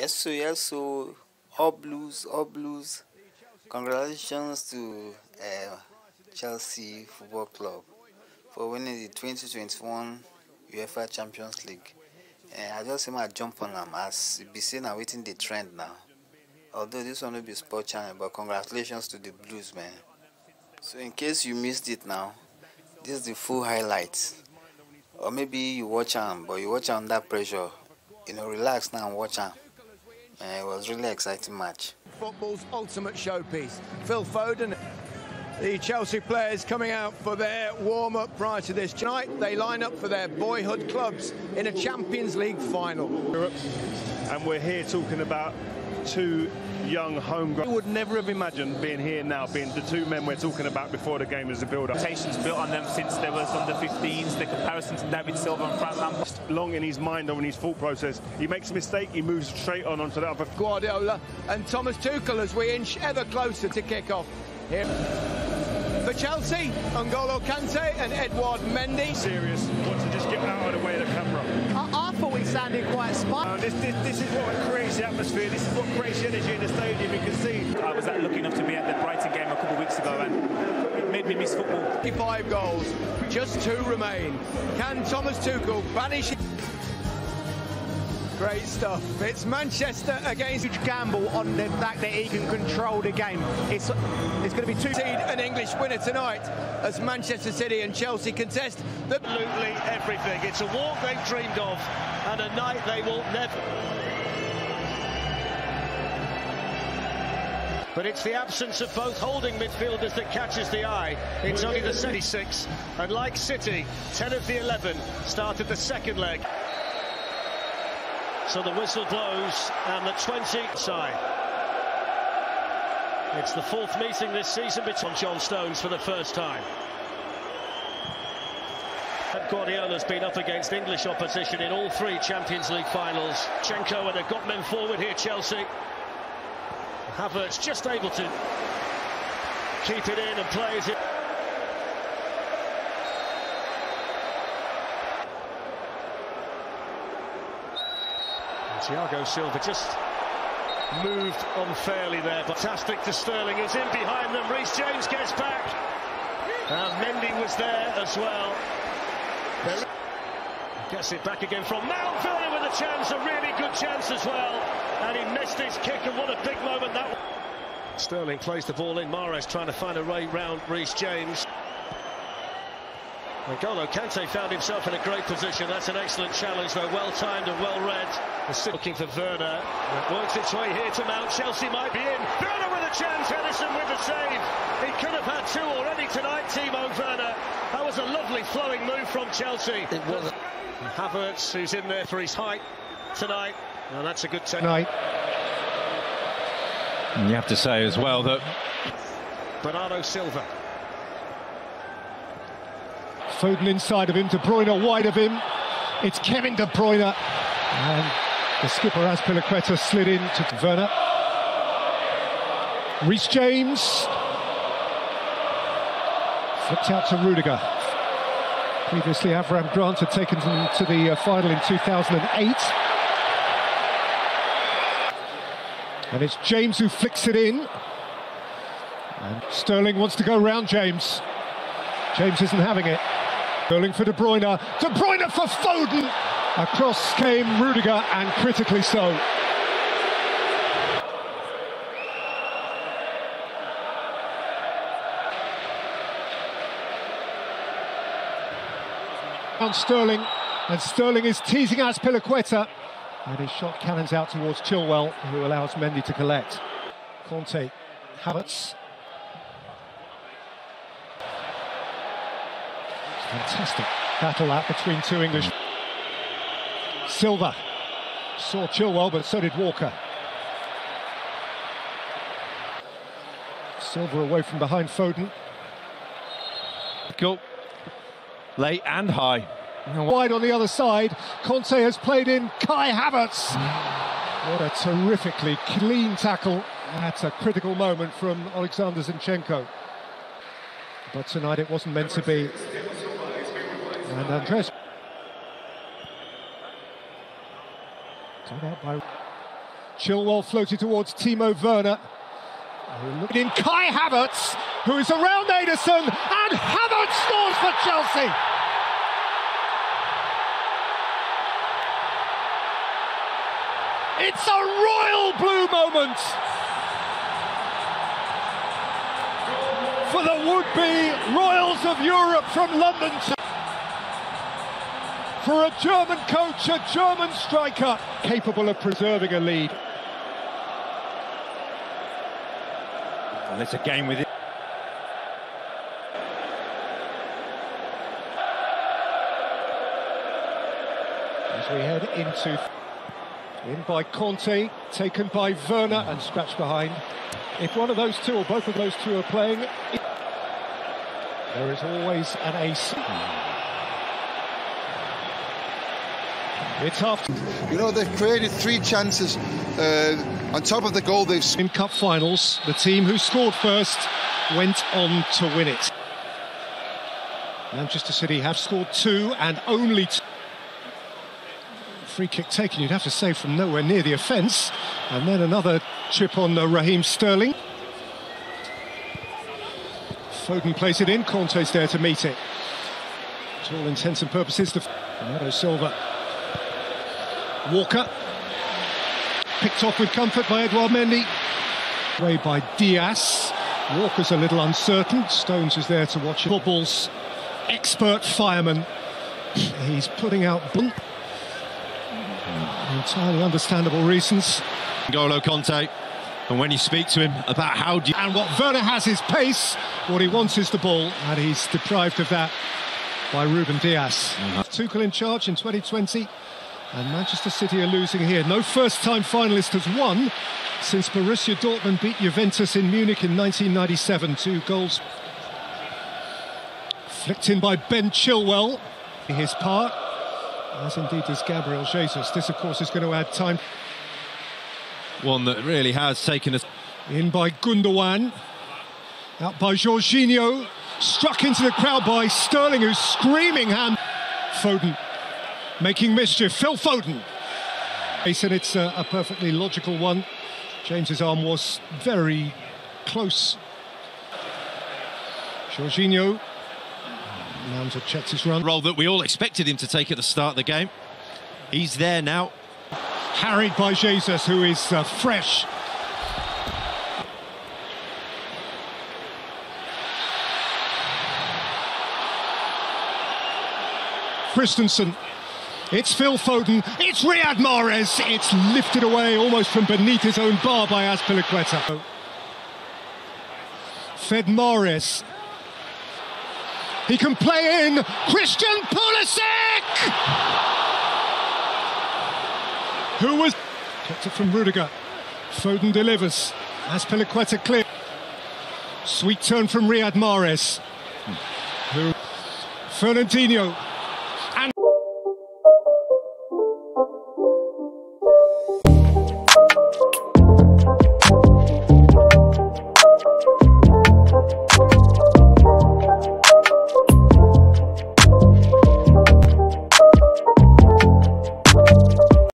Yes, yes, so all blues, all blues. Congratulations to uh, Chelsea Football Club for winning the 2021 UEFA Champions League. Uh, I just see my jump on them as be seen and waiting the trend now. Although this one will be sport channel, but congratulations to the Blues, man. So in case you missed it now, this is the full highlights. Or maybe you watch them, but you watch under pressure. You know, relax now and watch them. Uh, it was really exciting match. Football's ultimate showpiece. Phil Foden, the Chelsea players coming out for their warm-up prior to this. Tonight, they line up for their boyhood clubs in a Champions League final. And we're here talking about two young homegrown. We would never have imagined being here now, being the two men we're talking about before the game as a build-up. Expectations built on them since there was under 15s, the comparison to David Silva and Frank Lampard. Long in his mind or in his thought process, he makes a mistake, he moves straight on onto the other. Guardiola and Thomas Tuchel as we inch ever closer to kick-off here. For Chelsea, N'Golo Kante and Edouard Mendy. Serious, wants to just get out of the way of the camera. I, I thought he quite smart. Uh, this, this, this, is what creates the atmosphere, this is what creates the energy in the stadium, you can see. I was lucky enough to be at the Brighton game a couple of weeks ago and it made me miss football. 55 goals, just two remain. Can Thomas Tuchel banish it? Great stuff. It's Manchester against huge gamble on the fact that he can control the game. It's it's going to be two seed an English winner tonight as Manchester City and Chelsea contest absolutely everything. It's a walk they've dreamed of and a night they will never. But it's the absence of both holding midfielders that catches the eye. It's only the 76, and like City, 10 of the 11 started the second leg. So the whistle blows and the 20 side. It's the fourth meeting this season between John Stones for the first time. Guardiola's been up against English opposition in all three Champions League finals. Chenko and they've got men forward here, Chelsea. Havertz just able to keep it in and plays it. Thiago Silva just moved unfairly there. Fantastic to Sterling, is in behind them. Reece James gets back. And Mendy was there as well. Gets it back again from Mount Werner with a chance, a really good chance as well. And he missed his kick, and what a big moment that was. Sterling plays the ball in. Mahrez trying to find a way round Reece James. N'Golo Kante found himself in a great position. That's an excellent challenge, though, well timed and well read. Looking for Werner. It works its way here to Mount. Chelsea might be in. Werner with a chance. Ederson with a save. He could have had two already tonight, Timo Werner. That was a lovely flowing move from Chelsea. It was. Havertz, who's in there for his height tonight. Well, that's a good take. Night. And you have to say as well that Bernardo Silva. Foden inside of him, De Bruyne wide of him. It's Kevin De Bruyne. And the skipper Azpilicueta slid in to Werner. Reece James. Flipped out to Rudiger. Previously, Avram Grant had taken them to the uh, final in 2008. And it's James who flicks it in. And Sterling wants to go round James. James isn't having it. Sterling for De Bruyne. De Bruyne for Foden. Across came Rudiger, and critically so. On Sterling, and Sterling is teasing out Azpilicueta, and his shot cannons out towards Chilwell, who allows Mendy to collect. Kante, Havertz. Fantastic battle that between two English. Silva saw Chilwell, but so did Walker. Silva away from behind Foden. Go late and high. Wide on the other side, Kante has played in Kai Havertz. What a terrifically clean tackle. That's a critical moment from Alexander Zinchenko. But tonight it wasn't meant to be. And Andres. Done out by Chilwell floated towards Timo Werner. In Kai Havertz, who is around Ederson, and Havertz scores for Chelsea. It's a royal blue moment for the would-be Royals of Europe from London. For a German coach, a German striker, capable of preserving a lead. And it's a game with it. As we head into in by Kante, taken by Werner and scratched behind. If one of those two or both of those two are playing, there is always an ace. It's half. You know, they've created three chances uh, on top of the goal they've... In cup finals, the team who scored first went on to win it. Manchester City have scored two and only two. Free kick taken, you'd have to say, from nowhere near the offence. And then another chip on Raheem Sterling. Foden plays it in, Kante's there to meet it. To all intents and purposes, the Bernardo Silva. Walker. Picked off with comfort by Edouard Mendy. Way by Dias. Walker's a little uncertain. Stones is there to watch it. Football's expert fireman. He's putting out blunt. Entirely understandable reasons. Golo Kante. And when you speak to him about how do you... And what Werner has is pace. What he wants is the ball, and he's deprived of that by Ruben Dias. Mm-hmm. Tuchel in charge in 2020, and Manchester City are losing here. No first-time finalist has won since Borussia Dortmund beat Juventus in Munich in 1997. Two goals flicked in by Ben Chilwell. His part, as indeed does Gabriel Jesus. This, of course, is going to add time. One that really has taken us. In by Gundogan. Out by Jorginho. Struck into the crowd by Sterling, who's screaming hand. Foden making mischief. Phil Foden. And it's a, a perfectly logical one. James's arm was very close. Jorginho. Mount checks his run. Role that we all expected him to take at the start of the game. He's there now. Harried by Jesus, who is uh, fresh. Christensen. It's Phil Foden. It's Riyad Mahrez. It's lifted away almost from beneath his own bar by Azpilicueta. Fed Mahrez. He can play in. Christian Pulisic! Who was... Kept it from Rudiger. Foden delivers. Azpilicueta clear. Sweet turn from Riyad Mahrez. Who... Fernandinho